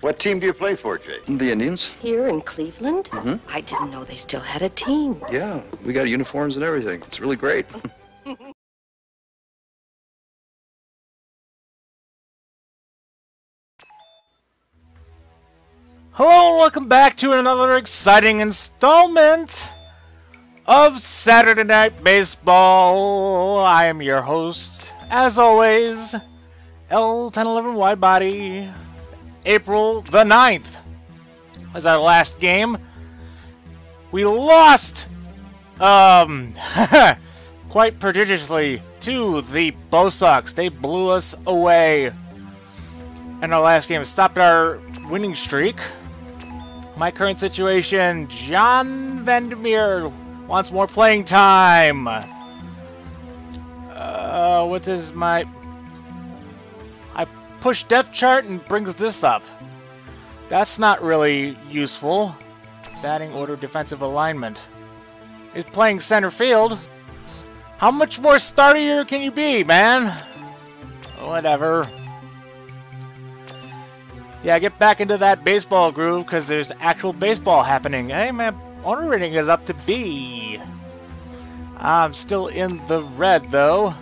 What team do you play for, Jake? The Indians? Here in Cleveland? Mhm. I didn't know they still had a team. Yeah, we got uniforms and everything. It's really great. Hello and welcome back to another exciting installment of Saturday Night Baseball. I am your host, as always, L1011 Widebody. April the 9th was our last game. We lost, um, quite prodigiously to the Bo Sox. They blew us away. And our last game stopped our winning streak. My current situation, John Vandermeer wants more playing time. Uh, what is my... Push depth chart and brings this up. That's not really useful. Batting order defensive alignment. He's playing center field. How much more startier can you be, man? Whatever. Yeah, get back into that baseball groove because there's actual baseball happening. Hey, man, owner rating is up to B. I'm still in the red, though.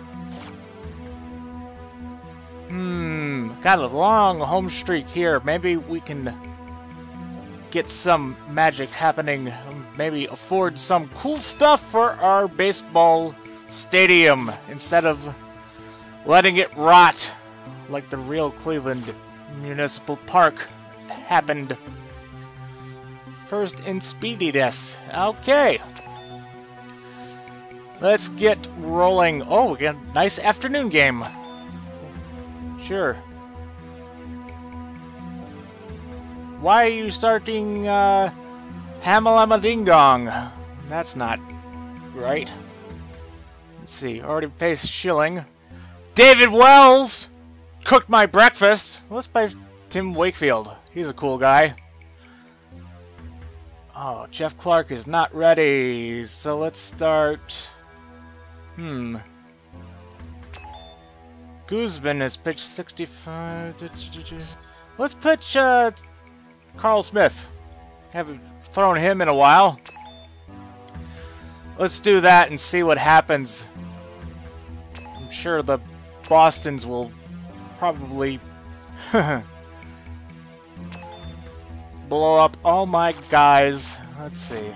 Hmm, got a long home streak here. Maybe we can get some magic happening. Maybe afford some cool stuff for our baseball stadium instead of letting it rot like the real Cleveland Municipal Park happened. First in speediness. Okay. Let's get rolling. Oh, again, nice afternoon game. Sure. Why are you starting uh, Hamalama Ding Dong? That's not right. Let's see. Already pays shilling. David Wells! Cooked my breakfast. Let's play Tim Wakefield. He's a cool guy. Oh, Jeff Clark is not ready. So let's start... Hmm. Guzman has pitched 65... Let's pitch, uh... Carl Smith. Haven't thrown him in a while. Let's do that and see what happens. I'm sure the Bostons will probably blow up all my guys. Let's see.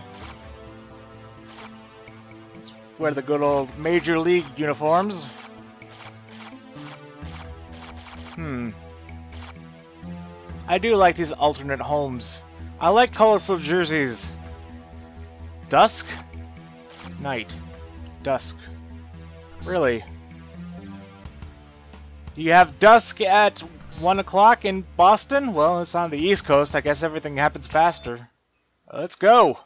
Wear the good old Major League uniforms. Hmm. I do like these alternate homes. I like colorful jerseys. Dusk? Night. Dusk. Really? You have dusk at 1 o'clock in Boston? Well, it's on the East Coast. I guess everything happens faster. Let's go!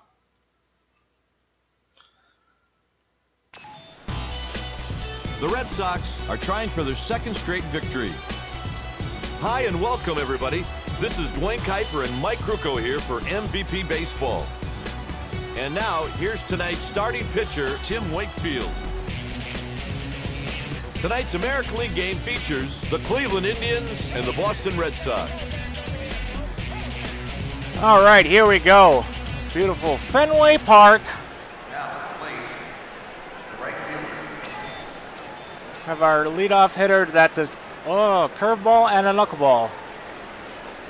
The Red Sox are trying for their second straight victory. Hi and welcome everybody. This is Duane Kuiper and Mike Krukow here for MVP Baseball. And now, here's tonight's starting pitcher, Tim Wakefield. Tonight's American League game features the Cleveland Indians and the Boston Red Sox. Alright, here we go. Beautiful Fenway Park. Have our leadoff hitter that does... Oh, curveball and a knuckleball.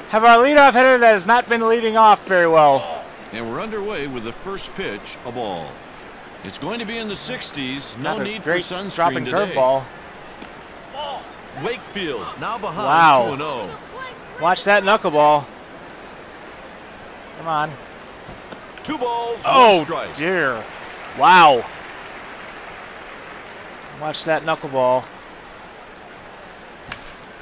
Have our leadoff hitter that has not been leading off very well. And we're underway with the first pitch, a ball. It's going to be in the 60s. No need for sunscreen dropping today. curveball. Wakefield now behind Wow. 2-0. Watch that knuckleball. Come on. Two balls, Oh, strike. dear. Wow. Watch that knuckleball.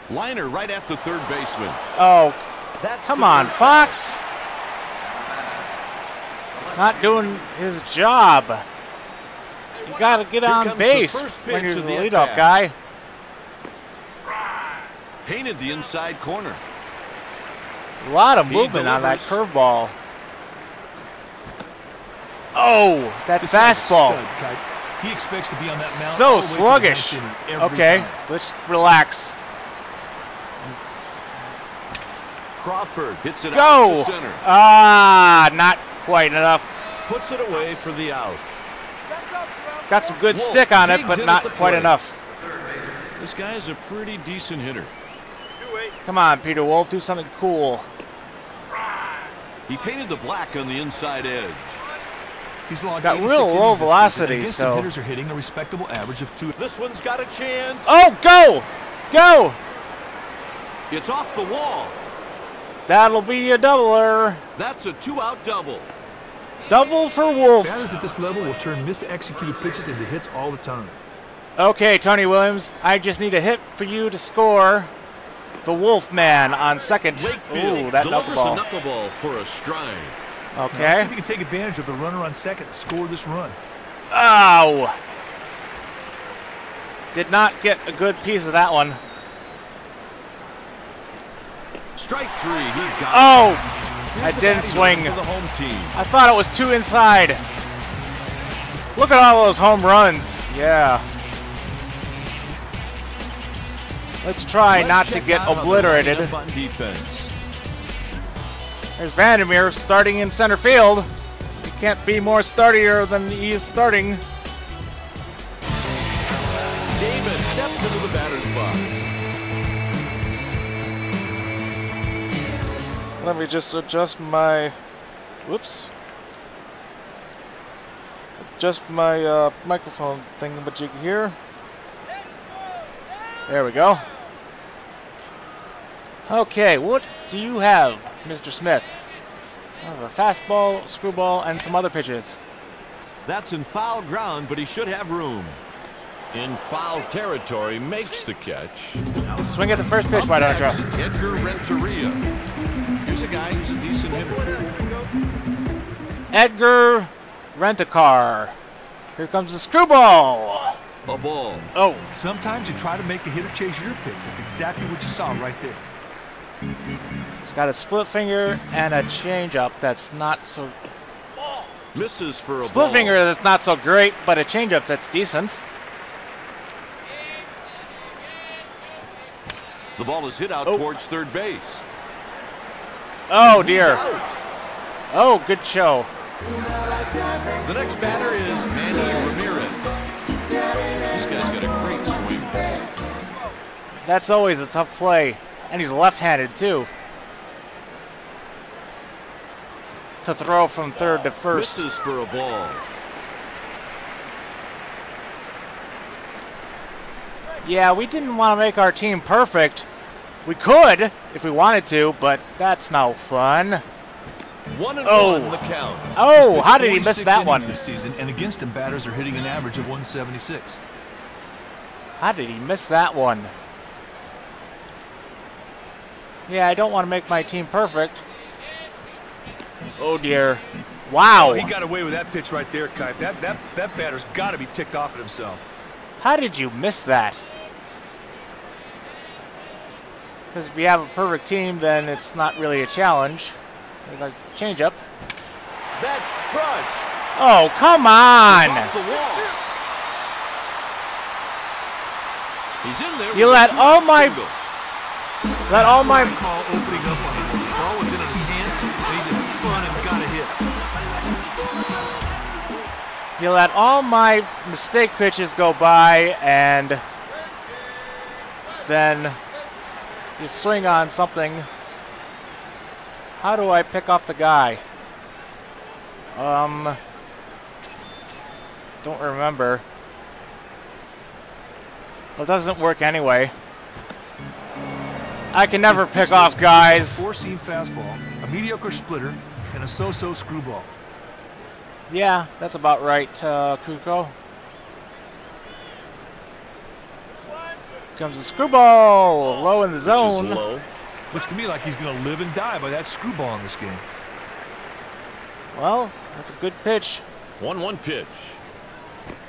Liner right at the third baseman. Oh, That's come on, Fox. Not doing his job. You gotta get Here on base when you're the the leadoff at-bat. guy. Painted the inside corner. A lot of He movement on that curveball. Oh, that This fastball. He expects to be on that mound So all the way to the sluggish. ninth inning every Okay, time. let's relax. Crawford hits it out Go! Ah, not quite enough. Puts it away for the out. Got some good Wolf stick on it, but not quite enough. This guy's a pretty decent hitter. Come on, Peter Wolf, do something cool. He painted the black on the inside edge. He's Got 86 real low velocity, so- hitters are hitting a respectable average of two. This one's got a chance. Oh, go! Go! It's off the wall. That'll be a doubler. That's a two-out double. Double for Wolf. Batters at this level will turn misexecuted pitches into hits all the time. Okay, Tony Williams, I just need a hit for you to score the Wolf Man on second. Wakefield Ooh, that knuckleball. a knuckleball for a strike. Okay. Now, see Okay. if you can take advantage of the runner on second and score this run. Ow! Did not get a good piece of that one. Strike three. He got Oh! I didn't swing. the home team. I thought it was two inside. Look at all those home runs. Yeah. Let's try Let's not to get out how they're obliterated. lining up on defense. There's Vandermeer starting in center field. He can't be more startier than he is starting. David steps into the batter's Let me just adjust my. Whoops. Adjust my uh, microphone thingamajig here. There we go. Okay, what do you have, Mr. Smith? I have a fastball, screwball, and some other pitches. That's in foul ground, but he should have room. In foul territory, makes the catch. Swing at the first pitch, why don't you? Edgar Renteria. Here's a guy who's a decent hitter. Edgar Rent-A-Car. Here comes the screwball. A ball. Oh, Sometimes you try to make the hitter chase your pitch. That's exactly what you saw right there. he's got a split finger and a changeup that's not so Misses for a Split ball. finger that's not so great, but a changeup that's decent. The ball is hit out Oh. towards third base. Oh dear. Oh, good show. The next batter is Manny Ramirez. This guy's got a great swing. That's always a tough play. And he's left-handed too. To throw from third to first. Misses for a ball. Yeah, we didn't want to make our team perfect. We could if we wanted to, but that's no fun. One and Oh. one the count. Oh, how did he miss that one? This season, and against him, batters are hitting an average of 176. How did he miss that one? Yeah, I don't want to make my team perfect. Oh dear. Wow. Oh, he got away with that pitch right there, Kuip. That that that batter's got to be ticked off at himself. How did you miss that? Because if you have a perfect team, then it's not really a challenge. Like change up. That's crushed. Oh, come on! Off. He's in there. You let all my- single. Let all my Call opening up on him. The ball was in his hand, and he just spun and got a hit. you let all my mistake pitches go by, and then you swing on something. How do I pick off the guy? Um, don't remember. Well, it doesn't work anyway. I can never pick off guys. Four-seam fastball, a mediocre splitter, and a so-so screwball. Yeah, that's about right, uh, Kuko. Comes a screwball, low in the zone. low. Looks to me like he's going to live and die by that screwball in this game. Well, that's a good pitch. One-one pitch.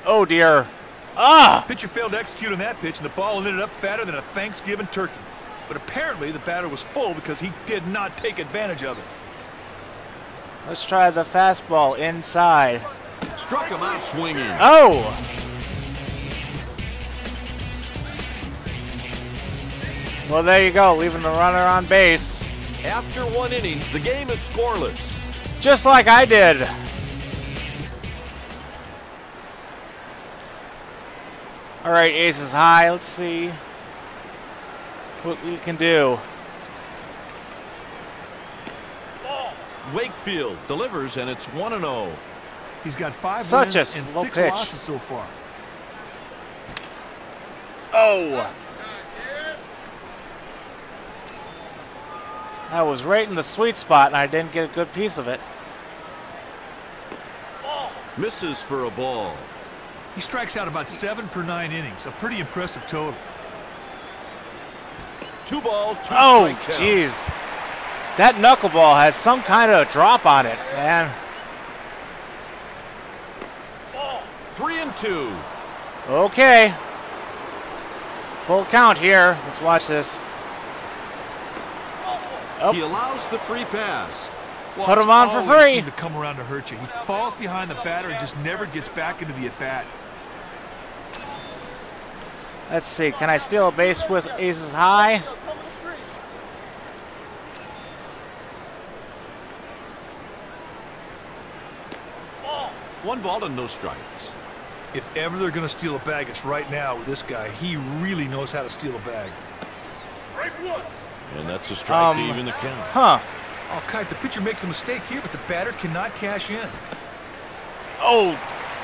Oh dear. Ah! Pitcher failed to execute on that pitch, and the ball ended up fatter than a Thanksgiving turkey. But apparently the batter was full because he did not take advantage of it. Let's try the fastball inside. Struck him out swinging. Oh! Well, there you go, leaving the runner on base. After one inning, the game is scoreless. Just like I did. All right, ace is high. Let's see what we can do. Wakefield delivers, and it's 1 0. He's got five Such wins a and six pitch. losses so far. Oh! That was right in the sweet spot, and I didn't get a good piece of it. Misses for a ball. He strikes out about seven per nine innings. A pretty impressive total. Two ball, two Oh, strike count. jeez. That knuckleball has some kind of drop on it, man. Three and two. Okay. Full count here. Let's watch this. Oh. He allows the free pass. Put him on for Always free. seem to come around to hurt you. He falls behind the batter and just never gets back into the at bat. Let's see. Can I steal a base with aces high? One ball and no strikes. If ever they're going to steal a bag, it's right now with this guy. He really knows how to steal a bag. And that's a strike Um, to even the count. Huh. Oh, Kite, the pitcher makes a mistake here, but the batter cannot cash in. Oh.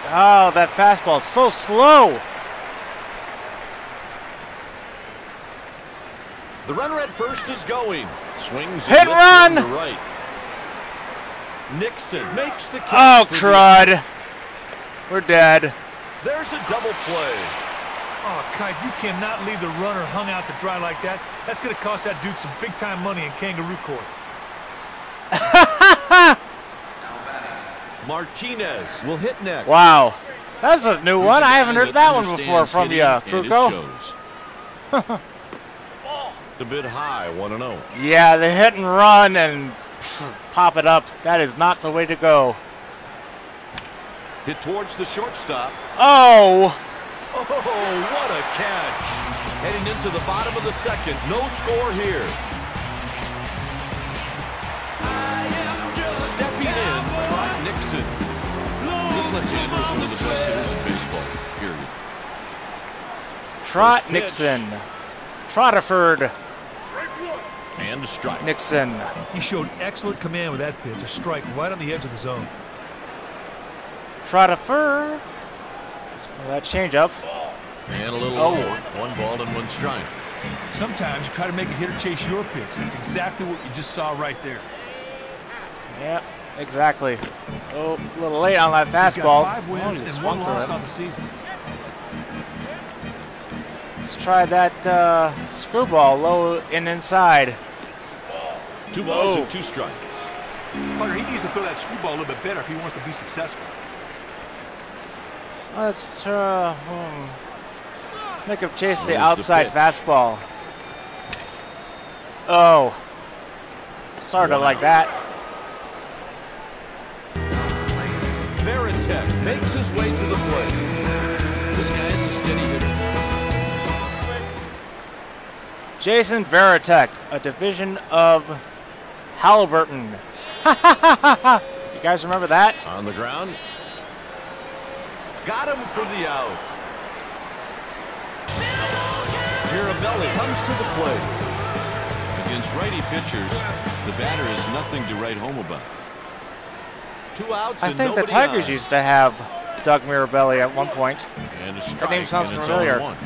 Oh, that fastball is so slow. The runner at first is going. Swings. Hit and lifts run! to right. Nixon makes the catch. Oh, for the- crud. We're dead. There's a double play. Oh, Kite, you cannot leave the runner hung out to dry like that. That's going to cost that dude some big-time money in kangaroo court. Martinez will hit next. Wow. That's a new Here's one. I haven't heard that one before from you, hitting, and it Kruko. a bit high, 1 0. Yeah, the hit and run and pop it up. That is not the way to go. Hit towards the shortstop. Oh. Oh, what a catch. Heading into the bottom of the second. No score here. Stepping in, Trot Nixon. This left-hander is one of the best hitters in baseball, period. Trot Nixon. Trotterford And a strike. Nixon. He showed excellent command with that pitch, a strike right on the edge of the zone. Trotterford. Well, that change up. And a little Oh. lower. One ball and one strike. Sometimes you try to make a hitter chase your pitch. That's exactly what you just saw right there. Yeah, exactly. Oh, a little late on that He's got fastball. five wins he and one loss on the season. Let's try that uh, screwball low and inside. Two balls Oh. and two strikes. Hunter, he needs to throw that screwball a little bit better if he wants to be successful. Let's uh, hmm. make him chase the There's the outside pitch. fastball. Oh, sort of One like that. Varitek makes his way to the plate. This guy is a steady hitter. Jason Varitek, a division of Halliburton. you guys remember that? On the ground. Got him for the out. Mirabelli comes to the plate. Against righty pitchers, the batter is nothing to write home about. Two outs I and think the Tigers on. used to have Doug Mirabelli at one point. And a strike, name sounds and familiar. 0-1.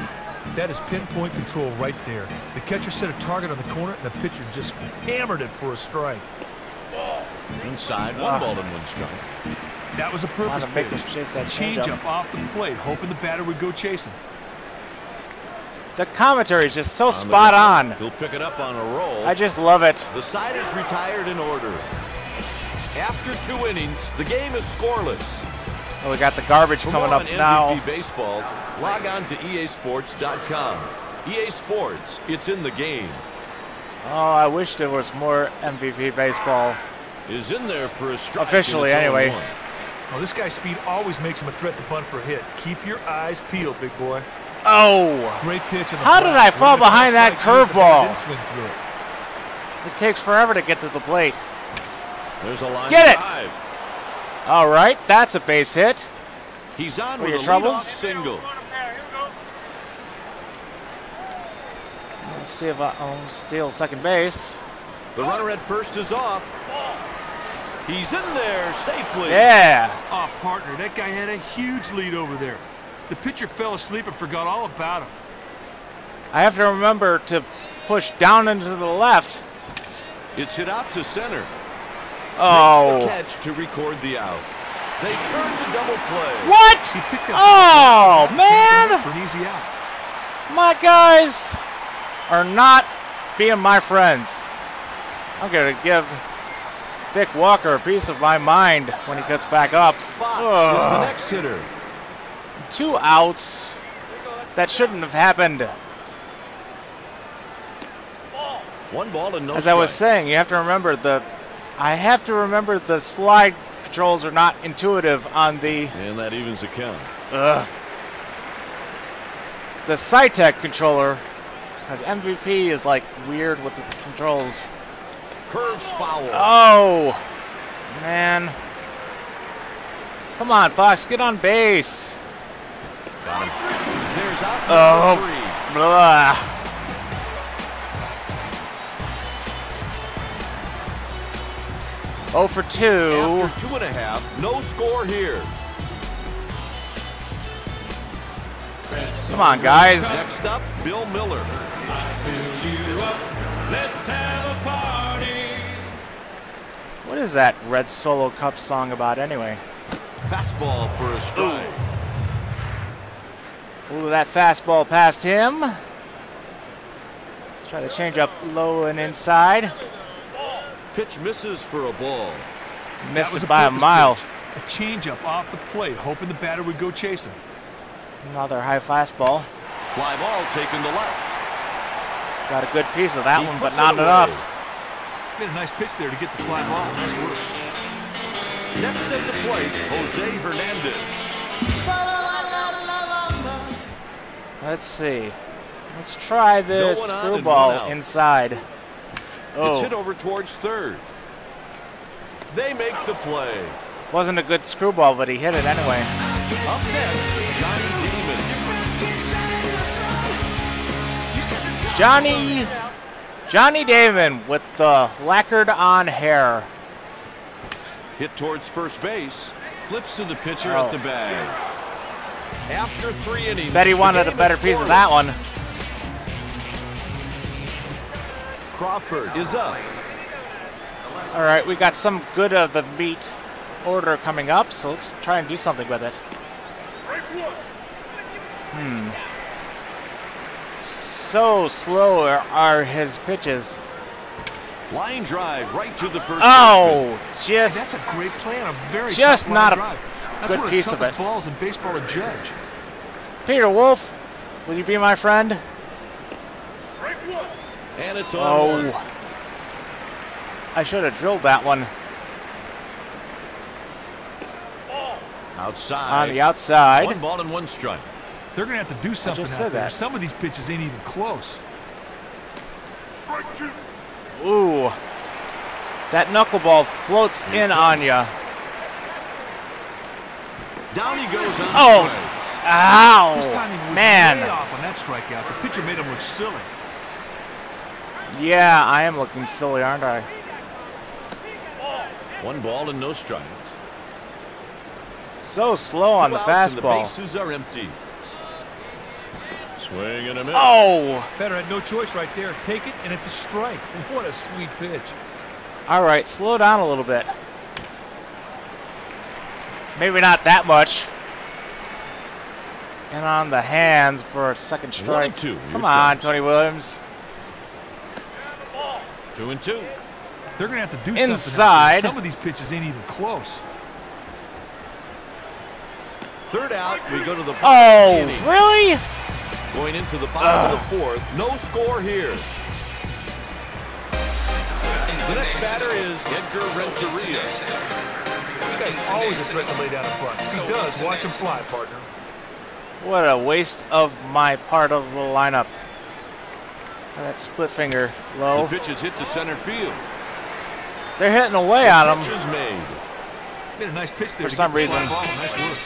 That is pinpoint control right there. The catcher set a target on the corner, and the pitcher just hammered it for a strike. Inside, one Ah. ball and one strike. That was a purpose Wanted to make pitch. him chase that Change changeup. up off the plate, hoping the batter would go chasing. The commentary is just so On spot on. He'll pick it up on a roll. I just love it. The side is retired in order. After two innings, the game is scoreless. Oh, we got the garbage For coming up on now. MVP baseball, log on to easports.com. EA Sports, it's in the game. Oh, I wish there was more MVP baseball. Is in there for a strike. Officially, anyway. 0-1. Oh, this guy's speed always makes him a threat to bunt for a hit. Keep your eyes peeled, big boy. Oh, Great pitch. in the How did. I fall Wanted behind that strike you, but the guy curveball? didn't swing through it. It takes forever to get to the plate. There's a line Get it! drive. All right, that's a base hit. He's on For with your a troubles? single. Let's see if I'll steal second base. The runner at first is off. He's in there safely. Yeah. Oh, partner, that guy had a huge lead over there. The pitcher fell asleep and forgot all about him. I have to remember to push down into the left. It's hit out to center. Makes the Oh. catch to record the out. They turn the double play. What? He picked up Oh, for man. an easy out. My guys are not being my friends. I'm going to give Vic Walker a piece of my mind when he gets back up. Fox is the next hitter. Two outs. That shouldn't have happened. One ball and no As I was saying, you have to remember the. I have to remember the slide controls are not intuitive on the And that evens the count. Ugh. the Saitek controller. Because MVP is like weird with the controls. Curves foul. Oh, man. Come on, Fox, get on base. Got him. There's out Oh. Blah. Oh for two. After two and a half, no score here. Come on, guys. Next up, Bill Mueller. What is that Red Solo Cup song about anyway? Fastball for a strike. Ooh, that fastball past him. Try to change up low and inside. Pitch misses for a ball. That Missed was it by a purpose mile. pitch. A changeup off the plate, hoping the batter would go chasing. Another high fastball. Fly ball taken to left. Got a good piece of that He one, but not it away. enough. Made a nice pitch there to get the fly ball. Nice work. Next at the plate, Jose Hernandez. Let's see. Let's try this one on and one screwball out. inside. It's Oh, hit over towards third. They make the play. wasn't a good screwball, but he hit it anyway. Up next, Johnny Damon. Johnny, Johnny Damon with the lacquered on hair. Hit towards first base. Flips to the pitcher Oh. at the bag. After three innings, Bet he wanted a better piece of that one. Crawford is up. All right, we got some good of the meat order coming up, so let's try and do something with it. Hmm. So slow are, his pitches. Line drive right to the first. Oh, That's just a great play on a very Just not a drive. That's good piece of it. balls in baseball to judge. Peter Wolf. Will you be my friend? And it's on. Oh. one. Oh. I should have drilled that one Outside. on the outside. One ball and one strike. They're going to have to do something just out said there. that. Some of these pitches ain't even close. Ooh. That knuckleball floats in on ya. Down he goes on Oh. strikes. His Ow. timing was way Man. off on that strikeout. The pitcher made him look silly. Yeah, I am looking silly, aren't I? One ball and no strikes. So slow on the outs and fastball. The bases are empty. Swing and a miss. Oh. Better had no choice right there. Take it, and it's a strike. What a sweet pitch. All right, slow down a little bit. Maybe not that much. And on the hands for a second strike. and two, Come call. on, Tony Williams. Two and two. They're going to have to do something. Inside. there. Some of these pitches ain't even close. Third out, we go to the bottom Oh, inning. really? Going into the bottom of the fourth. No score here. The next batter is Edgar Renteria. This guy's always a threat to lay down in front. He does, watch him fly, partner. What a waste of my part of the lineup. That split finger The low. pitch is hit to center field. They're hitting away on Pitch him. is made. Made a nice pitch there. For some get the fly reason. Nice work.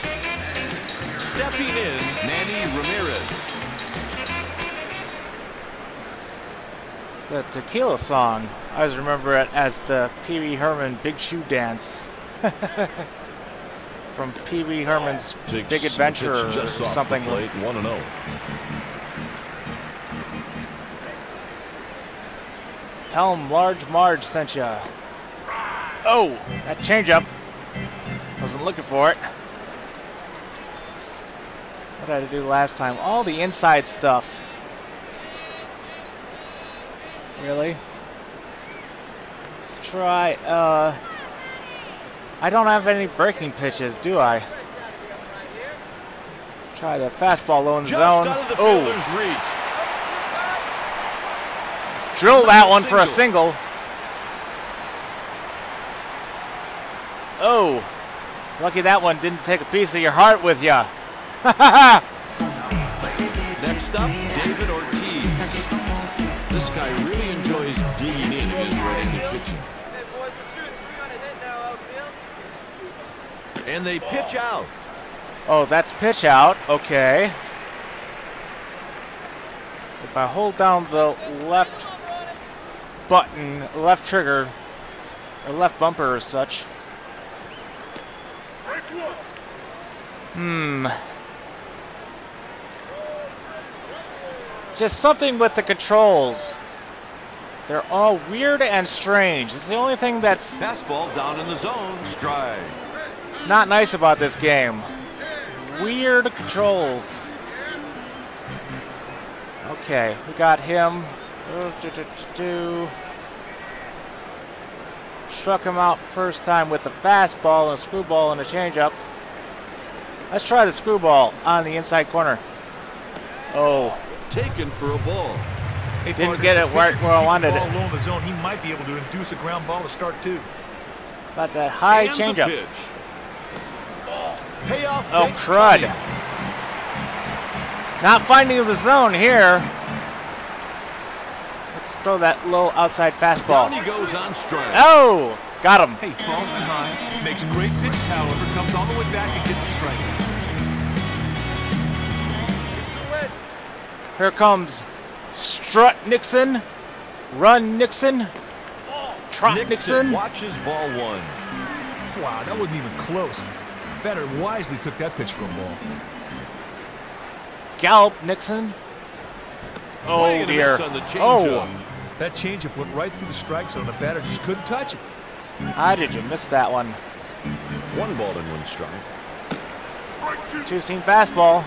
Stepping in, Manny The tequila song. I always remember it as the Pee Wee Herman Big Shoe Dance. From Pee Wee Herman's Takes Big Adventure or just something. plate, 1 oh. 0. Tell him Large Marge sent you. Oh, that changeup. Wasn't looking for it. What did I do last time? All the inside stuff. Really? Let's try. Uh, I don't have any breaking pitches, do I? Try the fastball low in the zone. out of the Oh, drill that one for a single. Oh, lucky that one didn't take a piece of your heart with ya. Ha ha ha! Next up, David Ortiz. This guy really And they pitch out. Oh, that's pitch out. Okay. If I hold down the left button, left trigger, or left bumper or such. Hmm. Just something with the controls. They're all weird and strange. It's the only thing that's Fastball down in the zone. Strike. Not nice about this game. Weird controls. Okay, we got him. Oh, do, do, do. Struck him out first time with the fastball and a screwball and a changeup. Let's try the screwball on the inside corner. Oh, Taken for a ball. Hey, Didn't partner, get it where- where I wanted it. in the zone, he might be able to induce a ground ball to start too. got that high changeup. Pitch. Payoff Oh, pitch crud. Not finding the zone here. Let's throw that low outside fastball. Goes on. Oh, got him. Hey, falls behind, makes great pitches, however, comes all the way back and gets the strike. Here comes Strut Nixon. Run Nixon. Trot Nixon Nixon. watches ball one. Wow, that wasn't even close. Batter wisely took that pitch for a ball. Gallop Nixon. Oh and a dear. on the Oh, changeup. That changeup went right through the strike zone. The batter just couldn't touch it. how did you miss that one? One ball and one strike. Two seam fastball.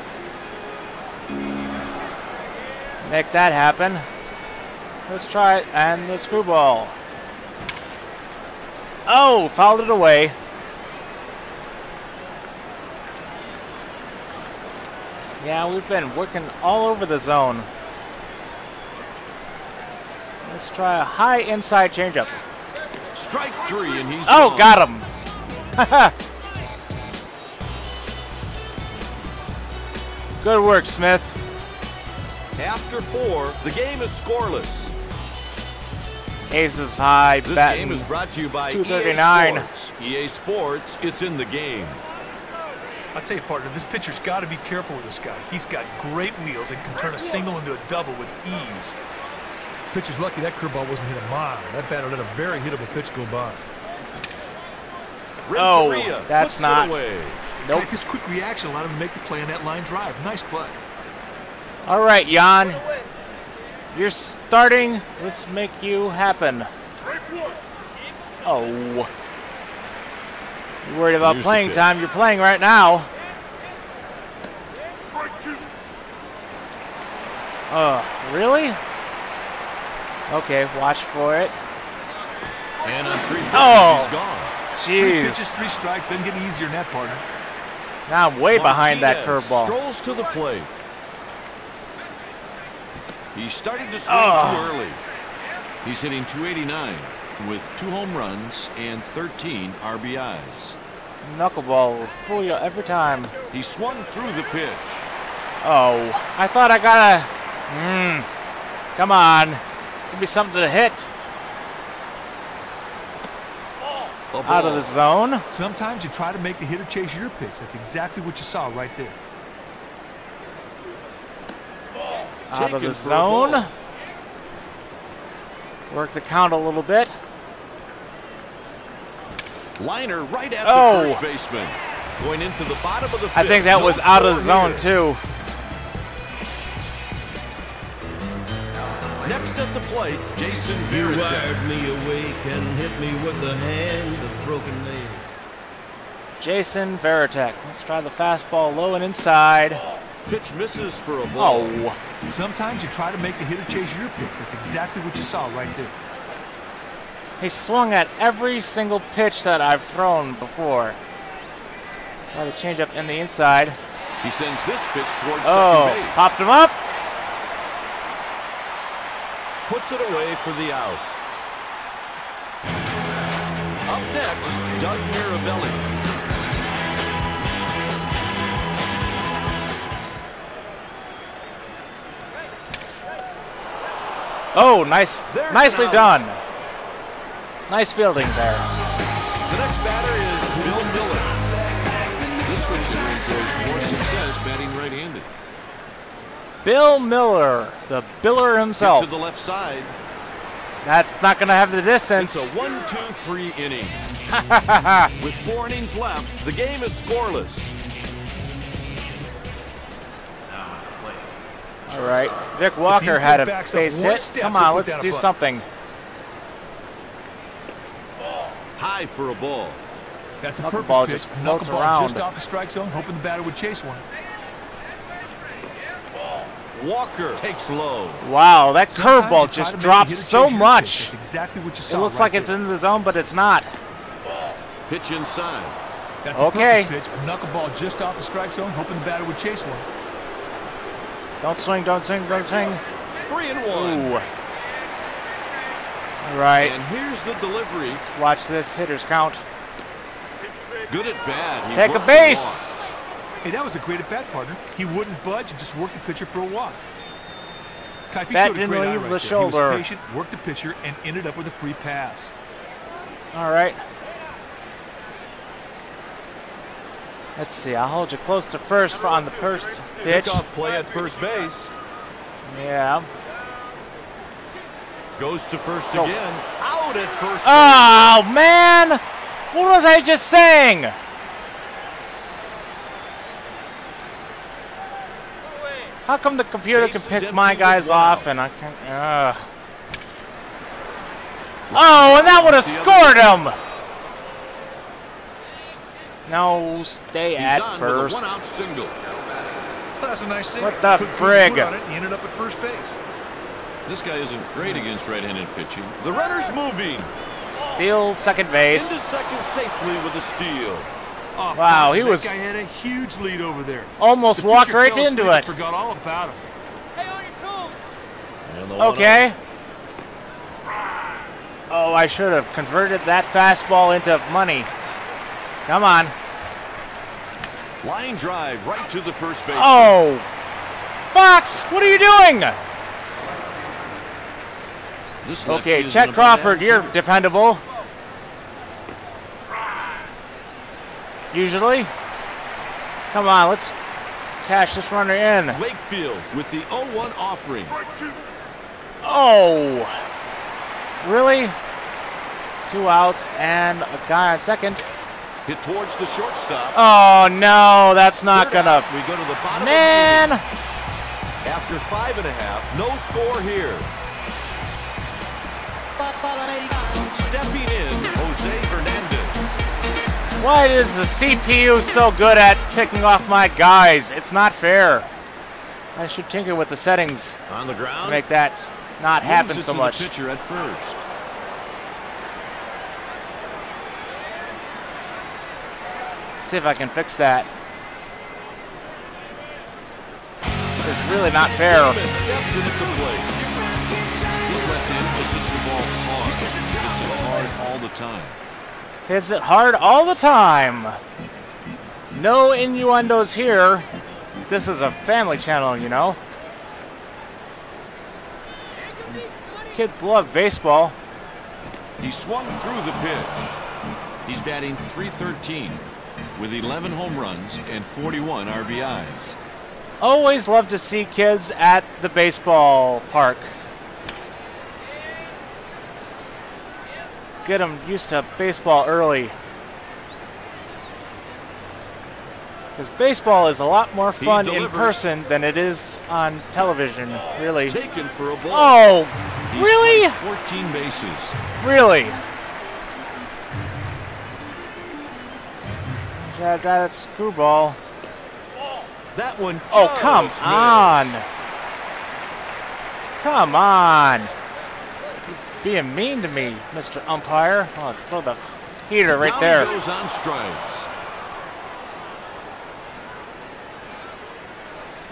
Make that happen. Let's try it. And the screwball. Oh, fouled it away. Yeah, we've been working all over the zone. Let's try a high inside changeup. Strike three, and he's Oh, gone. got him. Good work, Smith. After four, the game is scoreless. Aces high, This batting. game is brought to you by 239. EA Sports. EA Sports, it's in the game. I tell you, partner, this pitcher's got to be careful with this guy. He's got great wheels and can turn a single into a double with ease. Pitcher's lucky that curveball wasn't hit a mile. That batter let a very hittable pitch go by. Oh, Renteria that's not- away. Nope. His quick reaction allowed him to make the play on that line drive. Nice play. All right, Jan. You're starting. Let's make you happen. Oh. You worried about Here's playing time? You're playing right now. Oh, really? Okay, watch for it. And on three pitches, Oh. he's gone. Three pitches, Jeez. three strike. Doesn't get easier than that, partner. Now I'm way behind that curveball. Strolls to the plate. He's starting to swing Oh. too early. He's hitting 289 with two home runs and 13 RBIs. Knuckleball will fool you every time. He swung through the pitch. Oh, I thought I got a. Hmm. Come on. Could be something to hit. Out of the zone. Sometimes you try to make the hitter chase your pitch. That's exactly what you saw right there. Out of the for a zone. Ball. Work the count a little bit. Liner right at Oh. the first baseman. Going into the bottom of the fifth. I think that No was out of zone here. too. Next at the plate, Jason You Varitek. wired me awake and hit me with the hand of broken nail. Jason Varitek. Let's try the fastball low and inside. Pitch misses for a ball. Oh. Sometimes you try to make the hitter chase your pitch. That's exactly what you saw right there. He swung at every single pitch that I've thrown before. Try the changeup in the inside. He sends this pitch towards Oh, second base. popped him up. Puts it away for the out. Up next, Doug Mirabelli. Oh, nice, There's nicely done. Nice fielding there. The next batter is Bill Mueller. This switcheroo enjoys more success batting right-handed. Bill Miller, the Biller Hit himself. to the left side. That's not going to have the distance. It's a one, two, three inning. With four innings left, the game is scoreless. All right. Vic Walker had a backs base hit. step, Come on, let's do bunt. something. High for a ball. That's a Knuckleball purpose just pitch. floats Knuckleball around. just off the strike zone, hoping the batter would chase one. Walker takes low. Wow, that curveball just to make the drops so chase your pitch. much. Exactly what you It looks right like it's in the zone, but it's not. Pitch inside. That's Okay. a perfect pitch. A knuckleball just off the strike zone, hoping the batter would chase one. Don't swing, don't swing, don't swing. Three and one. Ooh. All right, And here's the delivery. watch this hitters count. Good at bat. He Take a base. Hey, that was a great at bat, partner. He wouldn't budge and just worked the pitcher for a walk. Kuip Bat showed a didn't leave right the there. shoulder. He was patient, worked the pitcher, and ended up with a free pass. All right. Let's see. I'll hold you close to first for on the first pitch. Pickoff play at first base. Yeah. Goes to first Go. again. Out at first. Oh man! What was I just saying? How come the computer can pick my guys off and I can't? Uh. Oh, and that would have scored him. No, stay He's at first. One-out single. That's a nice save. What the frig? it, He ended up at first base. This guy isn't great against right-handed pitching. The runner's moving. Steals second base. Into base. second safely with a steal. Oh, Wow, he was- guy had a huge lead over there. Almost The walked right into it. and Forgot all about him. And the. Okay. Oh, I should have converted that fastball into money. Come on. Line drive right to the first base. Oh! Fox, what are you doing? Okay, Chet Crawford, you're dependable. Usually. Come on, let's cash this runner in. Wakefield with the 0-1 offering. Oh! Really? Two outs and a guy on second. Hit towards the shortstop. Oh no, that's not Third gonna. out, We go to the bottom Man! the. After five and a half, no score here. Stepping in, Jose Hernandez. Why is the CPU so good at picking off my guys? It's not fair. I should tinker with the settings On the to ground. make that not moves happen so to much. The pitcher at first. See if I can fix that. It's really not fair. Hits it hard all the time. No innuendos here. This is a family channel, you know. kids love baseball. He swung through the pitch. He's batting 313 with 11 home runs and 41 RBIs. Always love to see kids at the baseball park. Get them used to baseball early. Because baseball is a lot more fun in person than it is on television, really. Taken for a ball. Oh, really? 14 bases. Really? That, that screwball. That one. Oh, come missed. on. Come on. You're being mean to me, Mr. Umpire. Oh, throw the heater right Now there. He goes on strikes.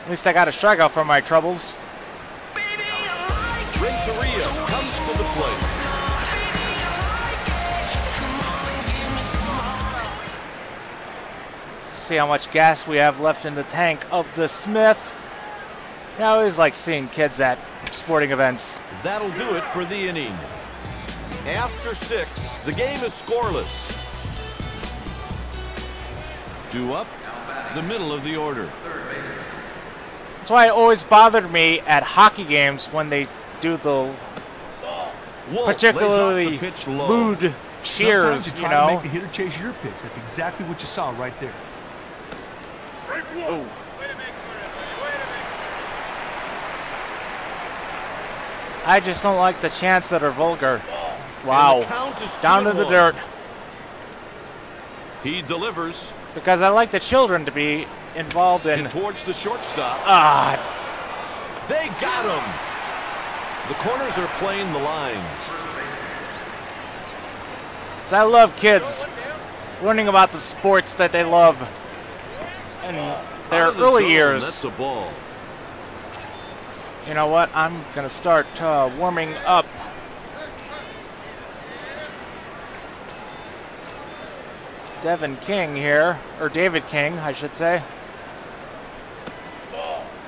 At least I got a strikeout for my troubles. See how much gas we have left in the tank of the Smith. I always like seeing kids at sporting events. That'll do it for the inning. After six, the game is scoreless. Due up, the middle of the order. That's why it always bothered me at hockey games when they do the Wolf particularly off the pitch low. lewd cheers, Sometimes you you try to make the hitter chase your pitch. That's exactly what you saw right there. Ooh. I just don't like the chants that are vulgar. Wow. count is Down to the dirt. He delivers Because I like the children to be involved in. and towards the shortstop. Ah, They got him. The corners are playing the lines. 'cause I love kids learning about the sports that they love in their the early years. That's a ball. You know what? I'm gonna start uh, warming up. Devin King here, or David King, I should say.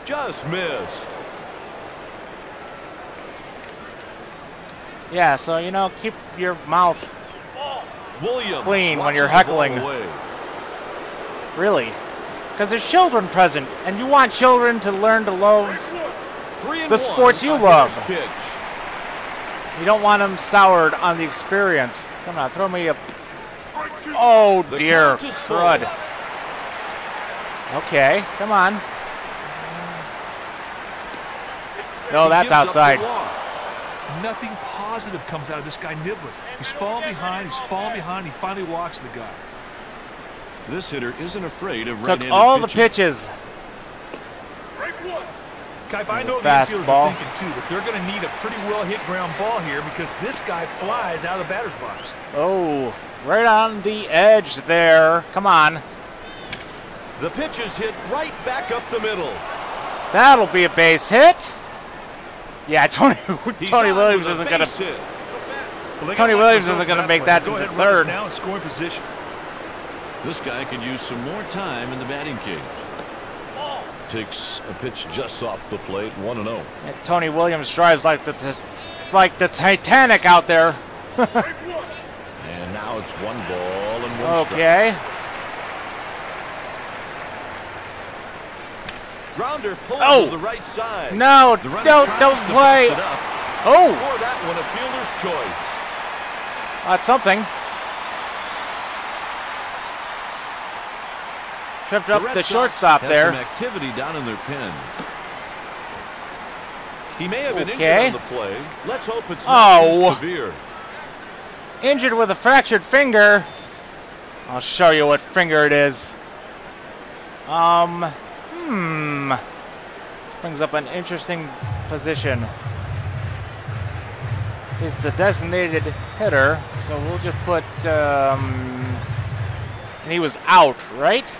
Just missed. Yeah, so you know, keep your mouth Williams Clean when you're swatches the ball heckling. really, because there's children present, and you want children to learn to love. The sports you love. You don't want them soured on the experience. Come on, throw me a. Oh dear, count is full. crud. Okay, come on. No, that's gives up the outside. Nothing positive comes out of this guy nibbling. He's falling behind. He's falling behind. He finally walks the guy. This hitter isn't afraid of Took right-handed all the pitches. Guy, I There's a know the infielders fastball. are thinking too, but they're going to need a pretty well hit ground ball here because this guy flies out of the batter's box. Oh, right on the edge there. Come on. The pitch is hit right back up the middle. That'll be a base hit. Yeah, Tony Tony Williams isn't gonna. base hit. Well, they Tony Williams isn't gonna make for that Go into third. now in scoring position. This guy could use some more time in the batting cage. Takes a pitch just off the plate, 1 0. Yeah, Tony Williams drives like the, like the Titanic out there. And now it's one ball and one strike. Okay. Grounder pulled Oh. to the right side. No, don't don't play. fix it up. Oh, Score that one a fielder's choice. that's something. Tripped up Red the shortstop there. Some activity down in their pen. He may have been Okay. injured on the play. Let's hope it's not Oh. severe. Injured with a fractured finger. I'll show you what finger it is. Um, hmm. Brings up an interesting position. He's the designated hitter, so we'll just put, um, and he was out, right?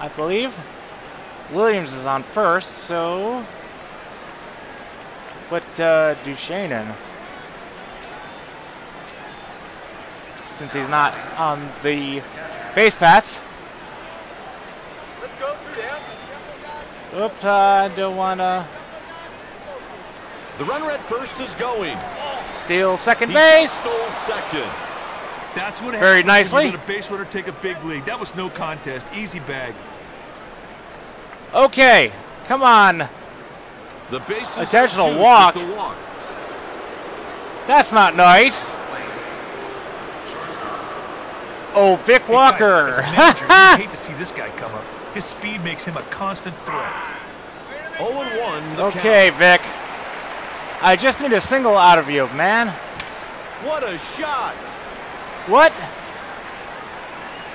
I believe. Williams is on first, so put uh, Duchesne since he's not on the base pass. Oops, I don't wanna. The runner at first is going. Steal second He base. stole second. That's what Very nicely. you let a base runner take a big lead. That was no contest. Easy bag. Okay, come on. The bases Intentional walk. the walk. That's not nice. Oh, Vic Hey, Walker. As a manager, you hate to see this guy come up. His speed makes him a constant threat. 0 1 the okay, Vic. I just need a single out of you, man. What a shot. What?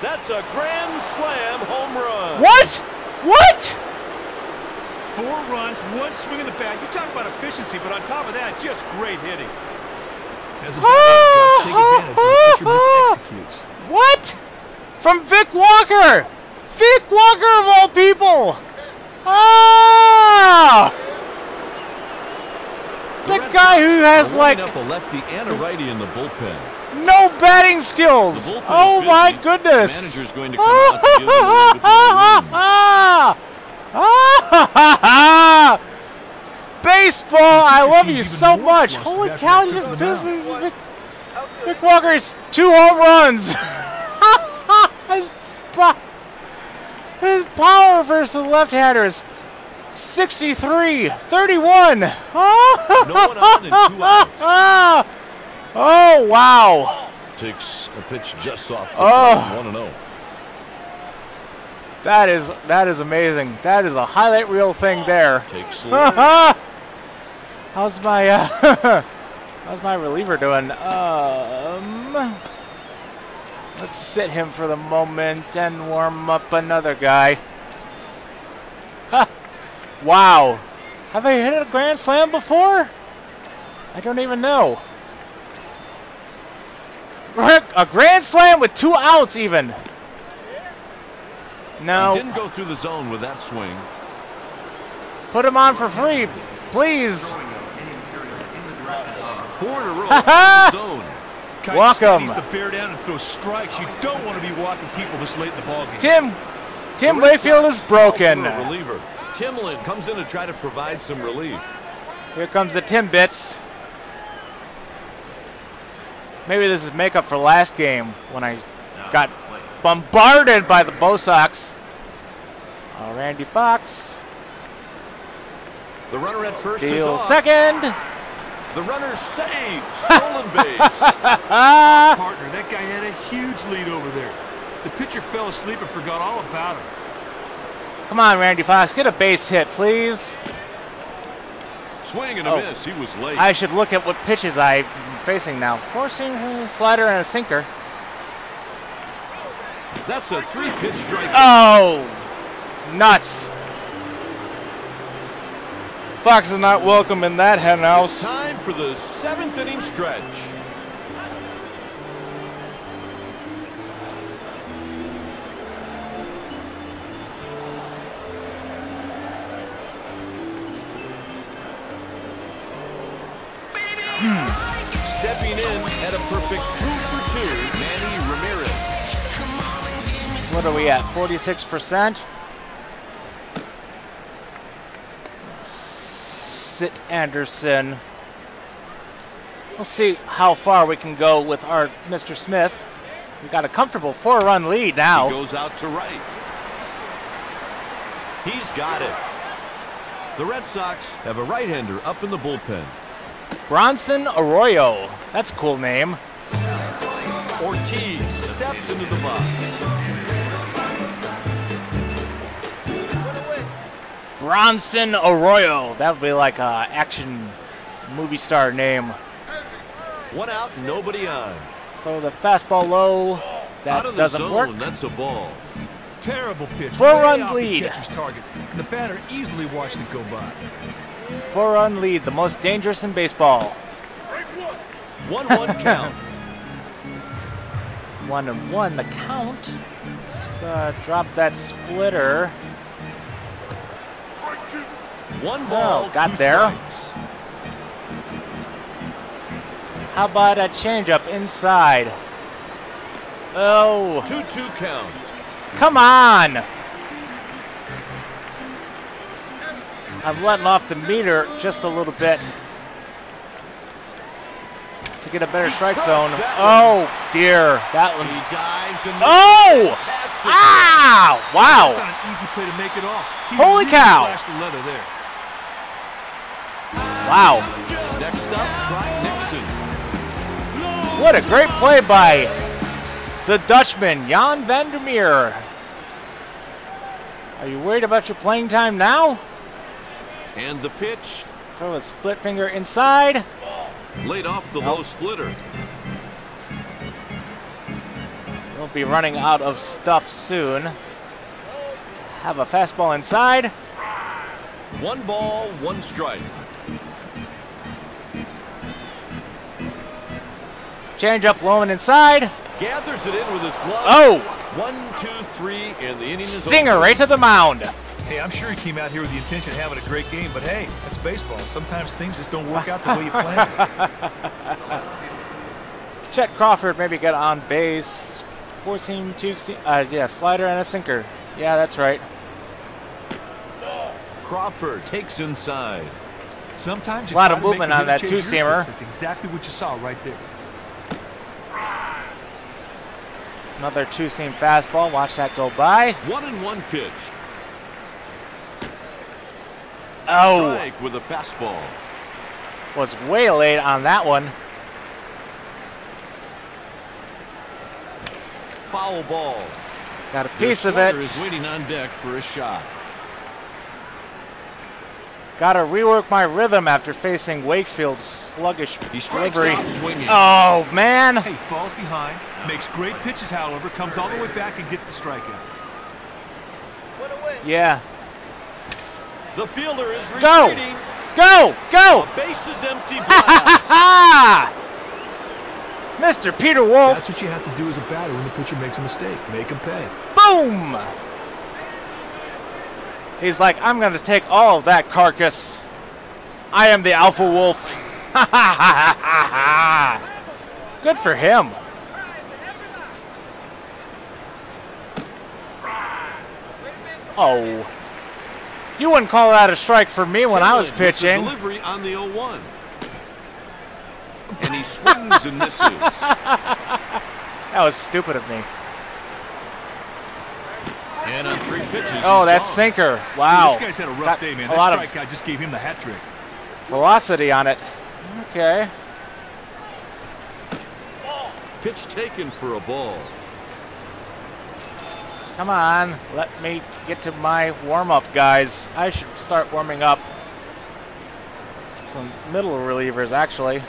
That's a grand slam home run. What? What? Four runs, one swing in the bat. You talk about efficiency, but on top of that, just great hitting. As a batter, take ah, advantage when the pitcher misexecutes. Ah, ah, what? From Vic Walker! Vic Walker of all people! Ah! The The guy who has like up a lefty and a righty in the bullpen. no batting skills. bullpen is Oh busy. my The goodness! manager's going to come out to give them a little bit more room. Ah! Baseball, I love you so much. Holy cow! that Vic, Vic. Walker's two home runs. his, po- his power versus the left-hander is 63, 31. No one on and two outs. Oh, wow. Takes a pitch just off the Oh. 1 0. That is that is amazing. That is a highlight reel thing there. Takes how's my uh, how's my reliever doing? Um, let's sit him for the moment and warm up another guy. Ha! wow, have I hit a grand slam before? I don't even know. A grand slam with two outs, even. No. He didn't go through the zone with that swing. Put him on for free, please. Four in a row. Zone. Kite Walk needs to bear down and throw strikes. You don't want to be walking people this late in the ballgame. Tim, Tim Wakefield is broken. call for a reliever. Timlin comes in to try to provide some relief. Here comes the Timbits. Maybe this is makeup for last game when I got bombarded by the Bo Sox. Uh, Randy Fox, The runner at first is deal off. second. The runner's safe. Stolen base. Ah, Partner, that guy had a huge lead over there. The pitcher fell asleep and forgot all about him. come on, Randy Fox, get a base hit, please. Swing and a Oh. miss. He was late. I should look at what pitches I'm facing now. Forcing slider and a sinker. That's a three-pitch strike. Oh, nuts. Fox is not welcome in that hen It's house. time for the seventh inning stretch. Hmm. Stepping in at a perfect What are we at? 46%? Sit Anderson. We'll see how far we can go with our Mr. Smith. We've got a comfortable four-run lead He now. goes out to right. He's got it. The Red Sox have a right-hander up in the bullpen. Bronson Arroyo. That's a cool name. Bronson Arroyo. That would be like a action movie star name. One out, nobody on. Throw the fastball low. That out of the doesn't zone, work. That's a ball. Terrible pitch. Four-run the lead. catcher's target. The batter easily watched it go by. Four-run lead, the most dangerous in baseball. One-one count. One and one the count. Let's uh, drop that splitter. One oh, ball, Oh, got there. strikes. How about a changeup inside? Oh, Two-two count. come on! I'm letting off the meter just a little bit. to get a better strike zone. Oh dear, that one's. Oh! Fantastic. That's Wow! not an easy play to make it off. He Holy really cow. flashed the leather there. Wow! Next up, Trot Nixon. What a great play by the Dutchman, Jan Vandermeer. Are you worried about your playing time now? And the pitch Throw a split finger inside. laid off the Nope. low splitter. We'll be running out of stuff soon. Have a fastball inside. One ball, one strike. Change up low and inside. Gathers it in with his glove. Oh! One, two, three, and the inning is Stinger over. right to the mound. Hey, I'm sure he came out here with the intention of having a great game, but hey, that's baseball. Sometimes things just don't work out the way you planned. Chet Crawford maybe got on base. 14 two se- uh, yeah, slider and a sinker. Yeah, that's right. Crawford takes inside. Sometimes you Lot of movement on that hitter chase your two-seamer. pitch. That's exactly what you saw right there. Another two seam fastball. Watch that go by. One and one pitch. Oh, Strike with a fastball. was way late on that one. Foul ball. Got a piece of slugger it. is waiting on deck for a shot. Got to rework my rhythm after facing Wakefield's sluggish He delivery. Oh man! Hey, falls behind, makes great pitches, however, comes all the way back and gets the strikeout. Yeah. The fielder is Go! retreating. Go! Go! Base is empty. Blast. Mr. Peter Wolf. That's what you have to do as a batter when the pitcher makes a mistake. Make him pay. Boom! He's like, I'm gonna take all of that carcass. I am the Alpha Wolf. Ha ha ha ha ha! Good for him. Oh. You wouldn't call that a strike for me when I was Timlin gets a pitching. Delivery on the 0-1. And he swings and misses. That was stupid of me. And on three pitches. Oh, that gone. sinker. Wow. This guy's had a rough Got day, man. A That lot of strikeout just gave him the hat trick. velocity on it. Okay. Pitch taken for a ball. Come on, let me get to my warm-up, guys. I should start warming up some middle relievers, actually.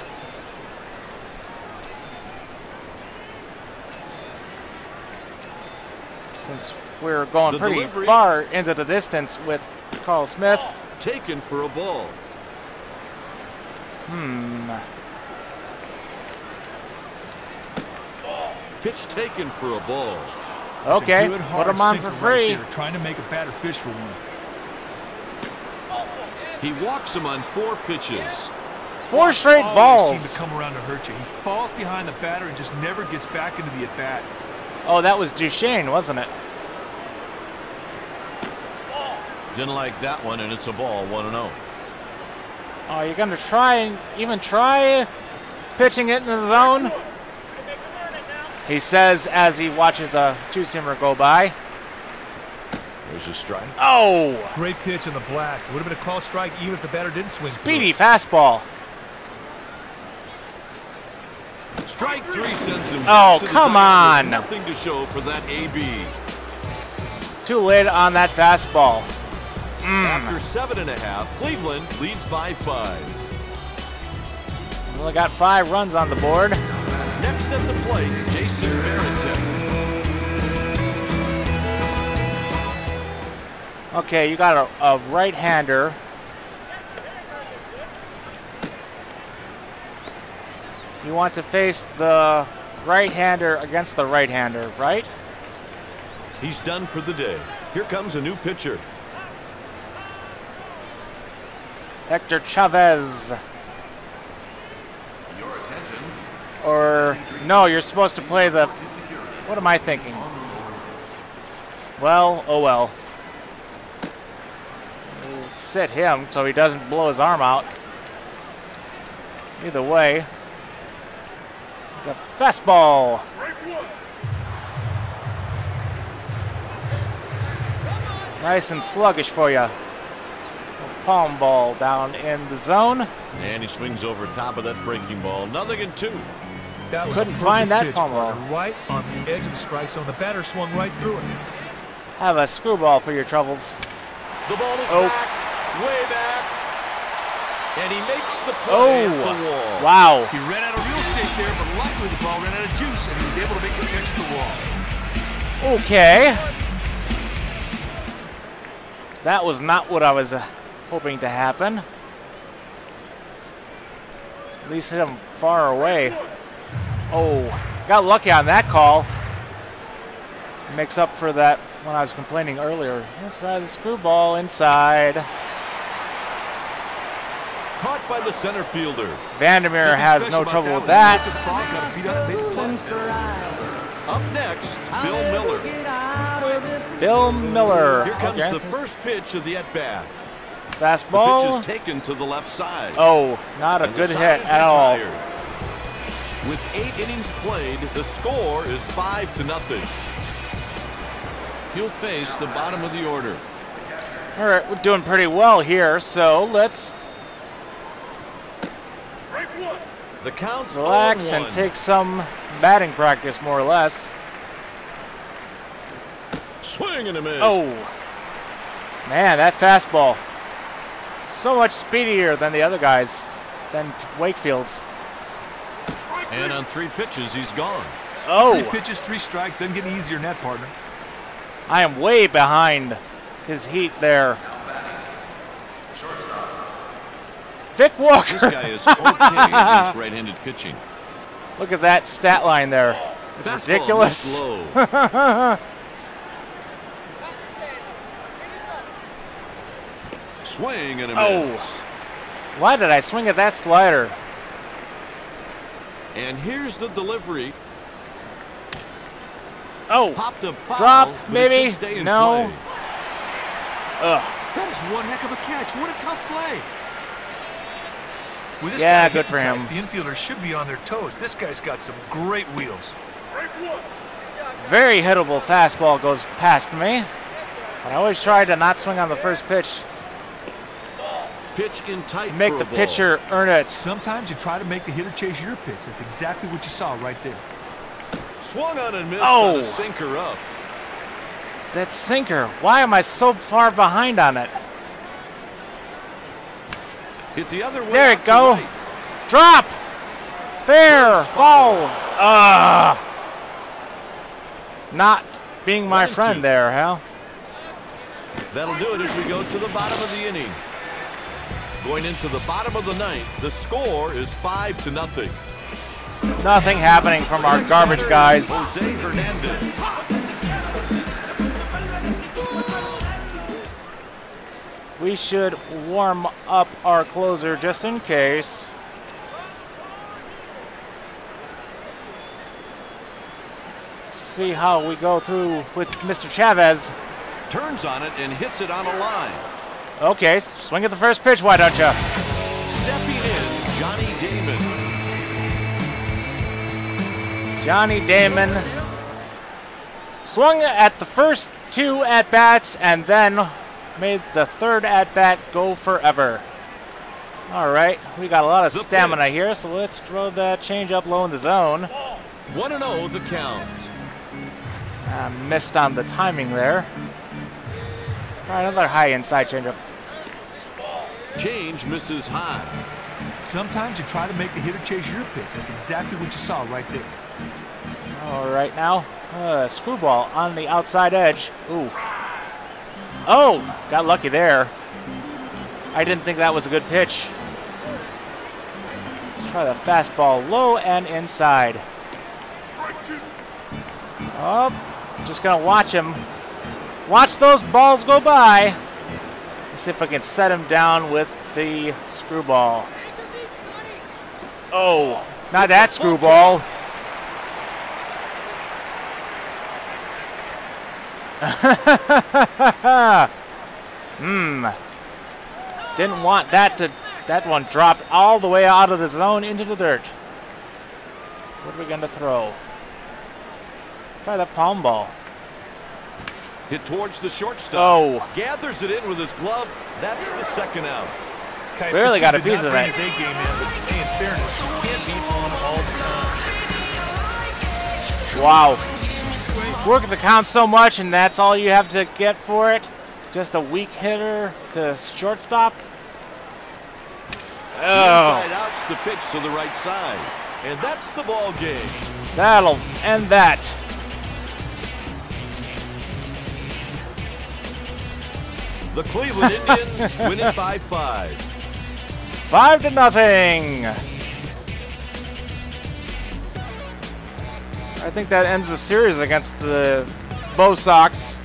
Since we're going The pretty delivery. far into the distance with Carl Smith. Taken for a ball. Hmm. Pitch taken for a ball. It's a Okay, good, put him on sinker for right free. there, trying to make a batter fish for one. He walks him on four pitches. Four straight Always balls. seem to come around to hurt you. He falls behind the batter and just never gets back into the at bat. Oh, that was Duchesne, wasn't it? Didn't like that one, and it's a ball, 1 0. Oh, you're gonna try and even try pitching it in the zone? He says as he watches a two-seamer go by. There's a strike. Oh, Great pitch in the black. Would have been a call strike even if the batter didn't swing. through speedy it. fastball. Strike three sends him. Oh, come on. Nothing to show for that AB. Too late on that fastball. Mm. After seven and a half, Cleveland leads by five. Only got five runs on the board. Next at the plate, Jason Varitek. Okay, you got a, a right-hander. You want to face the right-hander against the right-hander, right? He's done for the day. Here comes a new pitcher. Hector Chavez. Or, no, you're supposed to play the. What am I thinking? Well, oh well. We'll sit him so he doesn't blow his arm out. Either way. The fastball. Nice and sluggish for you. Palm ball down in the zone. And he swings over top of that breaking ball. Nothing in two. That was Couldn't find that pitch, palm ball. Right on the edge of the strike zone. The batter swung right through it. Have a screwball for your troubles. The ball is Oh. back, way back. And he makes the play at oh, the wall. Oh, wow. He ran out of real estate there, but luckily the ball ran out of juice, and he was able to make the catch the wall. Okay. That was not what I was uh, hoping to happen. At least hit him far away. Oh, got lucky on that call. Makes up for that when I was complaining earlier. Let's try the screwball inside. Caught by the center fielder. Vandermeer has no trouble with that. He took the ball, got a beat up, made the play. Up next, Bill Mueller. Bill Mueller. Here comes Okay. the first pitch of the at-bat. The pitch Fastball. is taken to the left side. Oh, not a And good hit at all. With eight innings played, the score is five to nothing. He'll face the bottom of the order. All right, we're doing pretty well here, so let's The count's relax and take some batting practice, more or less. swing and a miss. Oh, man, that fastball. So much speedier than the other guys, than Wakefield's. And on three pitches, he's gone. Oh. Three Oh, pitches, three strike. Doesn't get any easier net, partner. I am way behind his heat there. Vic This Walker. guy is okay against right-handed pitching. Look at that stat line there. It's Fastball ridiculous. Swing and a oh. miss. Oh, why did I swing at that slider? And here's the delivery. Oh, Popped up foul. Drop, maybe? should stay in No. play. ugh. That is one heck of a catch. What a tough play. With this Yeah, guy good hitting for tight, him. The infielders should be on their toes. This guy's got some great wheels. Very hittable fastball goes past me. But I always try to not swing on the first pitch Pitch in tight to make the a ball. pitcher earn it. Sometimes you try to make the hitter chase your pitch. That's exactly what you saw right there. Swung on and missed Oh. a sinker up. That sinker. Why am I so far behind on it? Hit the other way. There you go. right. Drop. Fair. Fall. Ah. Not being my friend two. there, Hal. That'll do it as we go to the bottom of the inning. Going into the bottom of the ninth, the score is five to nothing. Nothing happening from our garbage guys. Jose Hernandez. We should warm up our closer just in case. See how we go through with Mr. Chavez. Turns on it and hits it on a line. Okay, swing at the first pitch, why don't you? Stepping in, Johnny Damon. Johnny Damon swung at the first two at bats and then made the third at bat go forever. All right, we got a lot of The stamina pitch. here, so let's throw that change up low in the zone. 1 0 the count. Uh, missed on the timing there. All right, another high inside changeup. Change misses high. Sometimes you try to make the hitter chase your pitch. That's exactly what you saw right there. All right, now uh, screwball on the outside edge. Ooh. Oh, got lucky there. I didn't think that was a good pitch. Let's try the fastball low and inside. Oh, just gonna watch him. Watch those balls go by. Let's see if I can set him down with the screwball. Oh, not that screwball. Hmm. Didn't want that to. That one dropped all the way out of the zone into the dirt. What are we going to throw? Try that palm ball. Hit towards the shortstop. Oh. Gathers it in with his glove. That's the second out. Barely got a piece of that. Game in, but in fairness, can't be on all the time. Wow. Working the count so much, and that's all you have to get for it? Just a weak hitter to shortstop? Oh, inside out's the pitch to the right side. And that's the ball game. that'll end that. The Cleveland Indians win it by five. Five to nothing. I think that ends the series against the Bo Sox.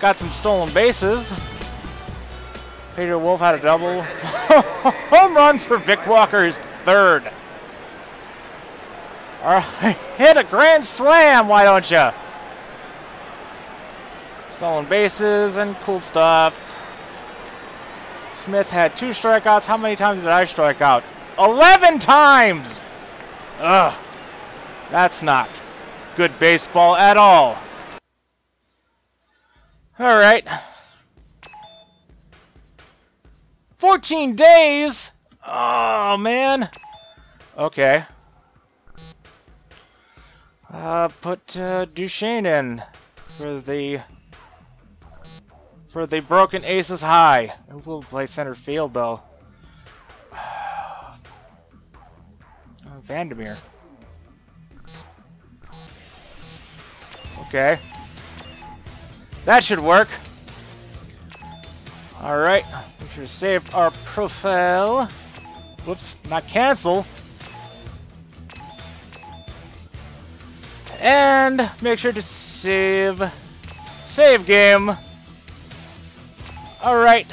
Got some stolen bases. Peter Wolf had a double. Home run for Vic Walker, his third. All right, hit a grand slam, why don't you? Stolen bases and cool stuff. Smith had two strikeouts. How many times did I strike out? 11 times! Ugh. That's not good baseball at all. All right. 14 days? Oh, man. Okay. Uh, put uh, Duchesne in for the for the broken aces high. Who will play center field though? Vandermeer. Okay. That should work. Alright. Make sure to save our profile. Whoops, not cancel. And make sure to save. Save game. Alright.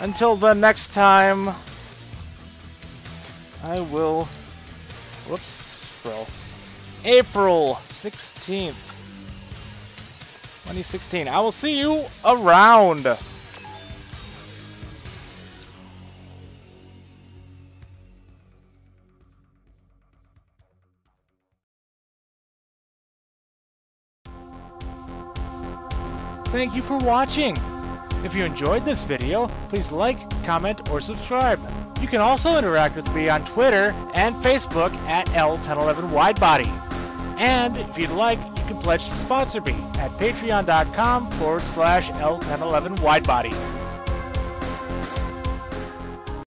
Until the next time, I will. Whoops, scroll. April 16th, 2016. I will see you around. Thank you for watching. If you enjoyed this video, please like, comment, or subscribe. You can also interact with me on Twitter and Facebook at L1011Widebody. And if you'd like, you can pledge to sponsor me at patreon.com forward slash L1011Widebody.